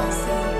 I see.